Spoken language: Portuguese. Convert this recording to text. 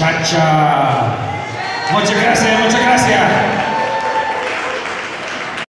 Chacha. Muchas gracias, muchas gracias.